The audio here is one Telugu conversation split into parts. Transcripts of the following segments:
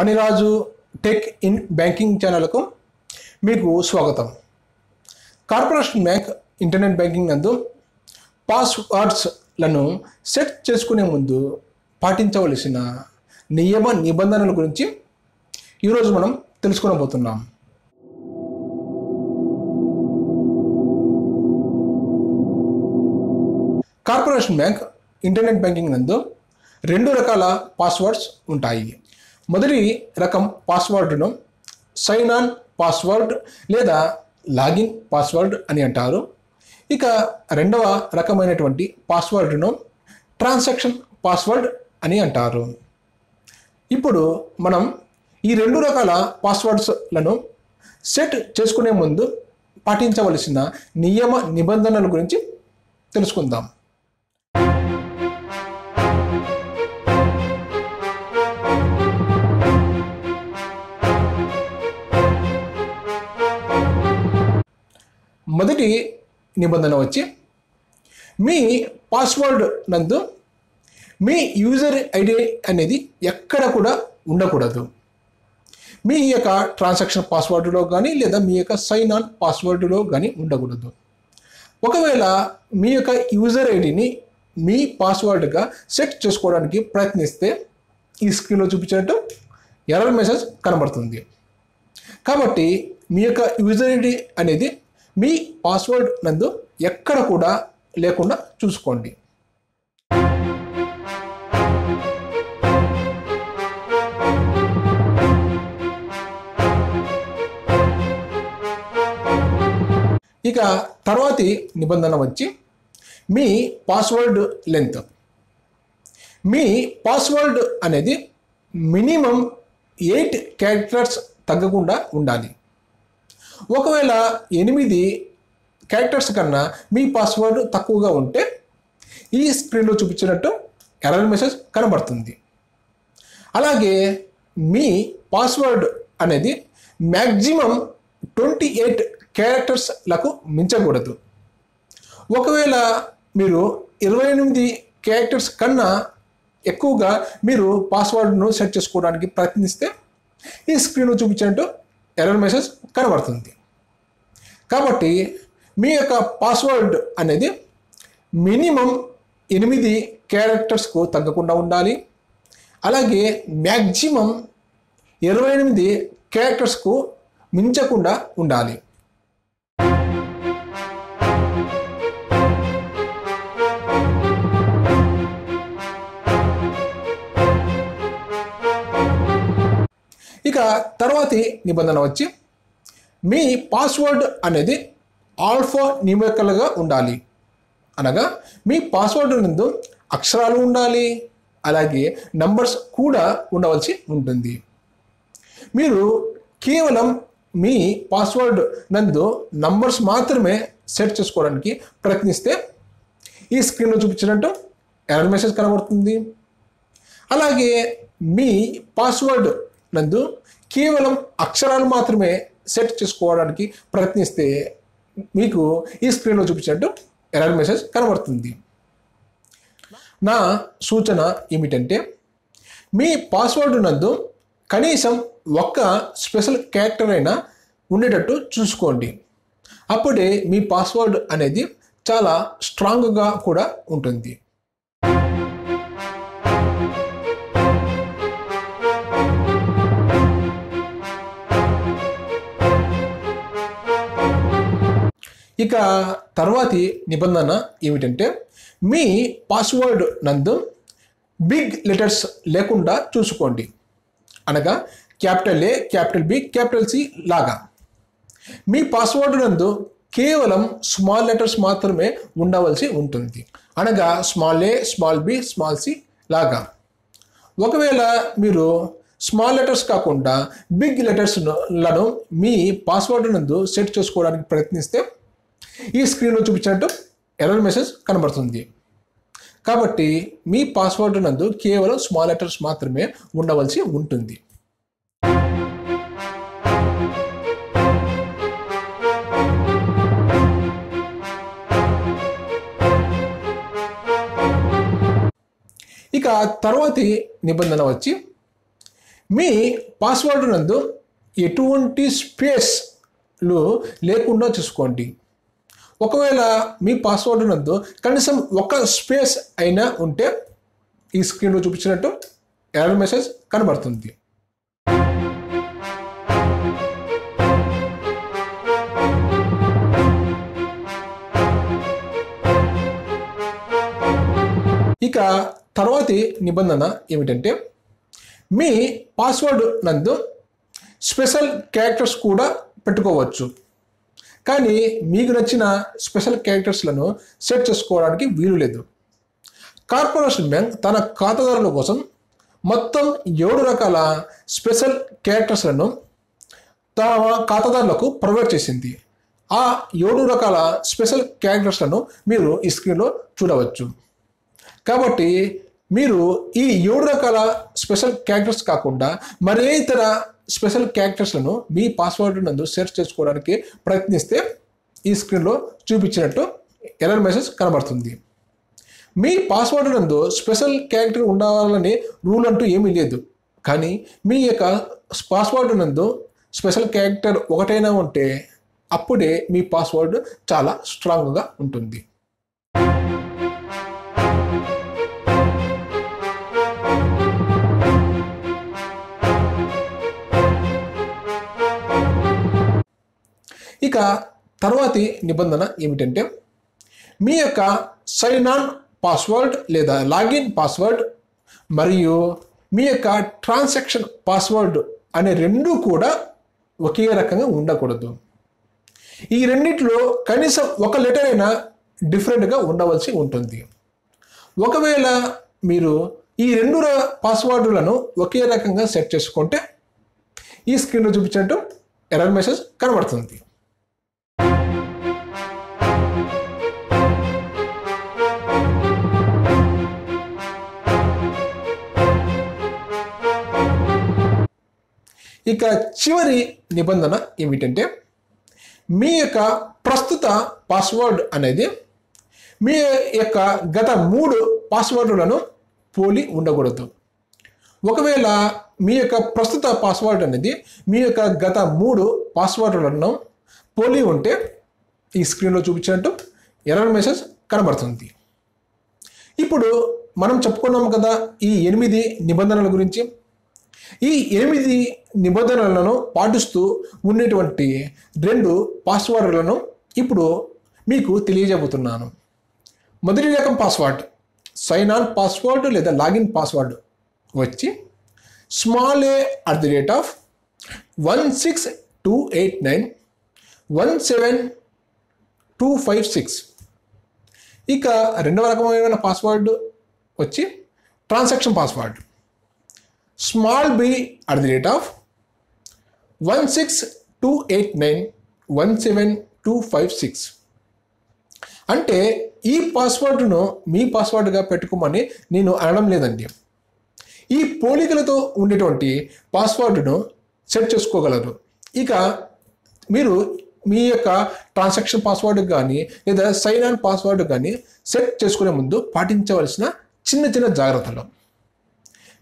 పనిరాజు టెక్ ఇన్ బ్యాంకింగ్ ఛానల్కు మీకు స్వాగతం. కార్పొరేషన్ బ్యాంక్ ఇంటర్నెట్ బ్యాంకింగ్ నందు పాస్వర్డ్స్లను సెట్ చేసుకునే ముందు పాటించవలసిన నియమ నిబంధనల గురించి ఈరోజు మనం తెలుసుకోబోతున్నాం కార్పొరేషన్ బ్యాంక్ ఇంటర్నెట్ బ్యాంకింగ్ నందు రెండు రకాల పాస్వర్డ్స్ ఉంటాయి. మొదటి రకం పాస్వర్డ్ను సైన్ ఆన్ పాస్వర్డ్ లేదా లాగిన్ పాస్వర్డ్ అని అంటారు. ఇక రెండవ రకమైనటువంటి పాస్వర్డ్ను ట్రాన్సాక్షన్ పాస్వర్డ్ అని అంటారు. ఇప్పుడు మనం ఈ రెండు రకాల పాస్వర్డ్స్లను సెట్ చేసుకునే ముందు పాటించవలసిన నియమ నిబంధనల గురించి తెలుసుకుందాం. మొదటి నిబంధన వచ్చి మీ పాస్వర్డ్ నందు మీ యూజర్ ఐడి అనేది ఎక్కడ కూడా ఉండకూడదు. మీ యొక్క ట్రాన్సాక్షన్ పాస్వర్డ్లో కానీ లేదా మీ యొక్క సైన్ ఆన్ పాస్వర్డ్లో కానీ ఉండకూడదు. ఒకవేళ మీ యొక్క యూజర్ ఐడిని మీ పాస్వర్డ్గా సెట్ చేసుకోవడానికి ప్రయత్నిస్తే ఈ స్క్రీన్లో చూపించినట్టు ఎర్రర్ మెసేజ్ కనబడుతుంది. కాబట్టి మీ యొక్క యూజర్ ఐడి అనేది మీ పాస్వర్డ్ నందు ఎక్కడ కూడా లేకుండా చూసుకోండి. ఇక తర్వాతి నిబంధన వచ్చి మీ పాస్వర్డ్ లెంత్ మీ పాస్వర్డ్ అనేది మినిమం ఎయిట్ క్యారెక్టర్స్ తగ్గకుండా ఉండాలి. ఒకవేళ ఎనిమిది క్యారెక్టర్స్ కన్నా మీ పాస్వర్డ్ తక్కువగా ఉంటే ఈ స్క్రీన్లో చూపించినట్టు ఎర్రర్ మెసేజ్ కనబడుతుంది. అలాగే మీ పాస్వర్డ్ అనేది మ్యాక్సిమం ట్వంటీ ఎయిట్ క్యారెక్టర్స్లకు మించకూడదు. ఒకవేళ మీరు ఇరవై ఎనిమిది క్యారెక్టర్స్ కన్నా ఎక్కువగా మీరు పాస్వర్డ్ను సెట్ చేసుకోవడానికి ప్రయత్నిస్తే ఈ స్క్రీన్లో చూపించినట్టు ఎర్రర్ మెసేజ్ కనబడుతుంది. కాబట్టి మీ యొక్క పాస్వర్డ్ అనేది మినిమం ఎనిమిది క్యారెక్టర్స్కు తగ్గకుండా ఉండాలి. అలాగే మ్యాక్సిమం ఇరవై ఎనిమిది క్యారెక్టర్స్కు మించకుండా ఉండాలి. ఇక తర్వాతి నిబంధన వచ్చి మీ పాస్వర్డ్ అనేది ఆల్ఫా న్యూమెరికల్గా ఉండాలి. అనగా మీ పాస్వర్డ్ నందు అక్షరాలు ఉండాలి. అలాగే నంబర్స్ కూడా ఉండవలసి ఉంటుంది. మీరు కేవలం మీ పాస్వర్డ్ నందు నంబర్స్ మాత్రమే సెట్ చేసుకోవడానికి ప్రయత్నిస్తే ఈ స్క్రీన్లో చూపించినట్టు ఎర్రర్ మెసేజ్ కనబడుతుంది. అలాగే మీ పాస్వర్డ్ నందు కేవలం అక్షరాలు మాత్రమే సెట్ చేసుకోవడానికి ప్రయత్నిస్తే మీకు ఈ స్క్రీన్లో చూపించినట్టు ఎర్రర్ మెసేజ్ కనబడుతుంది. నా సూచన ఏమిటంటే మీ పాస్వర్డ్ నందు కనీసం ఒక్క స్పెషల్ క్యారెక్టర్ అయినా ఉండేటట్టు చూసుకోండి. అప్పుడే మీ పాస్వర్డ్ అనేది చాలా స్ట్రాంగ్గా కూడా ఉంటుంది. ఇక తర్వాతి నిబంధన ఏమిటంటే మీ పాస్వర్డ్ నందు బిగ్ లెటర్స్ లేకుండా చూసుకోండి. అనగా capital A capital B capital C లాగా. మీ పాస్వర్డ్ నందు కేవలం స్మాల్ లెటర్స్ మాత్రమే ఉండవలసి ఉంటుంది. అనగా small A small B small C లాగా. ఒకవేళ మీరు స్మాల్ లెటర్స్ కాకుండా బిగ్ లెటర్స్లను మీ పాస్వర్డ్ నందు సెట్ చేసుకోవడానికి ప్రయత్నిస్తే ఈ స్క్రీన్లో చూపించినట్టు ఎర్రర్ మెసేజ్ కనబడుతుంది. కాబట్టి మీ పాస్వర్డ్ నందు కేవలం స్మాల్ లెటర్స్ మాత్రమే ఉండవలసి ఉంటుంది. ఇక తర్వాతి నిబంధన వచ్చి మీ పాస్వర్డ్ నందు ఎటువంటి స్పేస్లు లేకుండా చూసుకోండి. ఒకవేళ మీ పాస్వర్డ్ నందు కనీసం ఒక స్పేస్ అయినా ఉంటే ఈ స్క్రీన్లో చూపించినట్టు ఎర్రర్ మెసేజ్ కనబడుతుంది. ఇక తర్వాతి నిబంధన ఏమిటంటే మీ పాస్వర్డ్ నందు స్పెషల్ క్యారెక్టర్స్ కూడా పెట్టుకోవచ్చు. కానీ మీకు నచ్చిన స్పెషల్ క్యారెక్టర్స్లను సెట్ చేసుకోవడానికి వీలు లేదు. కార్పొరేషన్ బ్యాంక్ తన ఖాతాదారుల కోసం మొత్తం ఏడు రకాల స్పెషల్ క్యారెక్టర్స్లను తమ ఖాతాదారులకు ప్రొవైడ్ చేసింది. ఆ ఏడు రకాల స్పెషల్ క్యారెక్టర్స్లను మీరు ఈ స్క్రీన్లో చూడవచ్చు. కాబట్టి మీరు ఈ ఏడు రకాల స్పెషల్ క్యారెక్టర్స్ కాకుండా మరే ఇతర స్పెషల్ క్యారెక్టర్స్లను మీ పాస్వర్డ్ నందు సెర్చ్ చేసుకోవడానికి ప్రయత్నిస్తే ఈ స్క్రీన్లో చూపించినట్టు ఎర్రర్ మెసేజ్ కనబడుతుంది. మీ పాస్వర్డ్ నందు స్పెషల్ క్యారెక్టర్ ఉండాలని రూల్ అంటూ ఏమీ లేదు. కానీ మీ యొక్క పాస్వర్డ్ నందు స్పెషల్ క్యారెక్టర్ ఒకటైనా ఉంటే అప్పుడే మీ పాస్వర్డ్ చాలా స్ట్రాంగ్గా ఉంటుంది. ఇక తర్వాతి నిబంధన ఏమిటంటే మీ యొక్క సైన్ ఆన్ పాస్వర్డ్ లేదా లాగిన్ పాస్వర్డ్ మరియు మీ యొక్క ట్రాన్సాక్షన్ పాస్వర్డ్ అనే రెండు కూడా ఒకే రకంగా ఉండకూడదు. ఈ రెండిట్లో కనీసం ఒక లెటర్ అయినా డిఫరెంట్గా ఉండవలసి ఉంటుంది. ఒకవేళ మీరు ఈ రెండు ర- పాస్వర్డులను ఒకే రకంగా సెట్ చేసుకుంటే ఈ స్క్రీన్లో చూపించినట్టు ఎర్రర్ మెసేజ్ కనబడుతుంది. ఇక చివరి నిబంధన ఏమిటంటే మీ యొక్క ప్రస్తుత పాస్వర్డ్ అనేది మీ యొక్క గత మూడు పాస్వర్డులను పోలి ఉండకూడదు. ఒకవేళ మీ యొక్క ప్రస్తుత పాస్వర్డ్ అనేది మీ యొక్క గత మూడు పాస్వర్డులను పోలి ఉంటే ఈ స్క్రీన్లో చూపించినట్టు ఎర్రర్ మెసేజ్ కనబడుతుంది. ఇప్పుడు మనం చెప్పుకున్నాం కదా ఈ ఎనిమిది నిబంధనల గురించి. ఈ ఎనిమిది నిబంధనలను పాటిస్తూ ఉండేటువంటి రెండు పాస్వర్డ్లను ఇప్పుడు మీకు తెలియజేయబోతున్నాను. మొదటి రకం పాస్వర్డ్ సైన్ ఆన్ పాస్వర్డ్ లేదా లాగిన్ పాస్వర్డ్ వచ్చి small A at the rate of one six two eight nine one seven two five six. ఇక రెండవ రకమైన పాస్వర్డ్ వచ్చి transaction password. Small B at the rate of one six two eight nine one seven two five six అంటే ఈ పాస్వర్డ్ను మీ పాస్వర్డ్గా పెట్టుకోమని నేను అనడం లేదండి. ఈ పోలికలతో ఉండేటువంటి పాస్వర్డ్ను సెట్ చేసుకోగలరు. ఇక మీరు మీ యొక్క ట్రాన్సాక్షన్ పాస్వర్డ్ కానీ లేదా సైన్ ఆన్ పాస్వర్డ్ కానీ సెట్ చేసుకునే ముందు పాటించవలసిన చిన్న చిన్న జాగ్రత్తలు.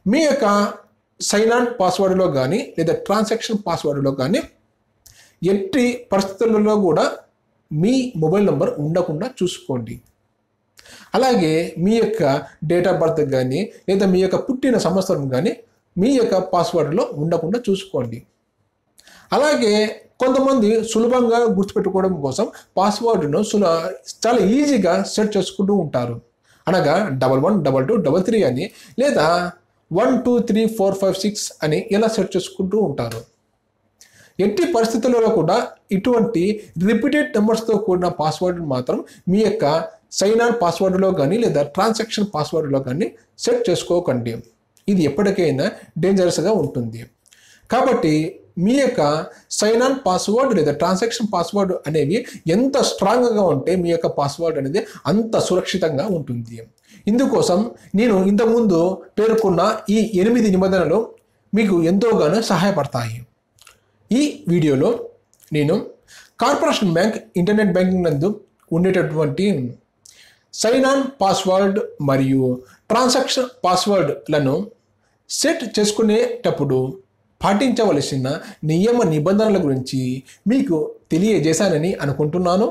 మీ యొక్క సైన్ ఆన్ పాస్వర్డ్లో కానీ లేదా ట్రాన్సాక్షన్ పాస్వర్డ్లో కానీ ఎట్టి పరిస్థితులలో కూడా మీ మొబైల్ నెంబర్ ఉండకుండా చూసుకోండి. అలాగే మీ యొక్క డేట్ ఆఫ్ బర్త్ కానీ లేదా మీ యొక్క పుట్టిన సంవత్సరం కానీ మీ యొక్క పాస్వర్డ్లో ఉండకుండా చూసుకోండి. అలాగే కొంతమంది సులభంగా గుర్తుపెట్టుకోవడం కోసం పాస్వర్డ్ను సుల చాలా ఈజీగా సెట్ చేసుకుంటూ ఉంటారు. అనగా double one double two double three అని లేదా one two three four five six అని ఇలా సెట్ చేసుకుంటూ ఉంటారు. ఎట్టి పరిస్థితులలో కూడా ఇటువంటి రిపీటెడ్ నెంబర్స్తో కూడిన పాస్వర్డ్ మాత్రం మీ యొక్క సైన్ ఆన్ పాస్వర్డ్లో కానీ లేదా ట్రాన్సాక్షన్ పాస్వర్డ్లో కానీ సెట్ చేసుకోకండి. ఇది ఎప్పటికైనా డేంజరస్గా ఉంటుంది. కాబట్టి మీ యొక్క సైన్ ఆన్ పాస్వర్డ్ లేదా ట్రాన్సాక్షన్ పాస్వర్డ్ అనేవి ఎంత స్ట్రాంగ్గా ఉంటే మీ యొక్క పాస్వర్డ్ అనేది అంత సురక్షితంగా ఉంటుంది. ఇందుకోసం నేను ఇంతకుముందు పేర్కొన్న ఈ ఎనిమిది నిబంధనలు మీకు ఎంతోగానో సహాయపడతాయి. ఈ వీడియోలో నేను కార్పొరేషన్ బ్యాంక్ ఇంటర్నెట్ బ్యాంకింగ్ నందు ఉండేటటువంటి సైన్ ఆన్ పాస్వర్డ్ మరియు ట్రాన్సాక్షన్ పాస్వర్డ్లను సెట్ చేసుకునేటప్పుడు పాటించవలసిన నియమ నిబంధనల గురించి మీకు తెలియజేశానని అనుకుంటున్నాను.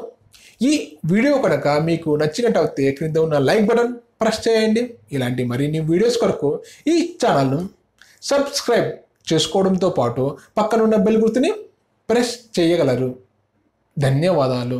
ఈ వీడియో కనుక మీకు నచ్చినట్టయితే క్రింద ఉన్న లైక్ బటన్ ప్రెస్ చేయండి. ఇలాంటి మరిన్ని వీడియోస్ కొరకు ఈ ఛానల్ను సబ్స్క్రైబ్ చేసుకోవడంతో పాటు పక్కనున్న బెల్ గుర్తుని ప్రెస్ చేయగలరు. ధన్యవాదాలు.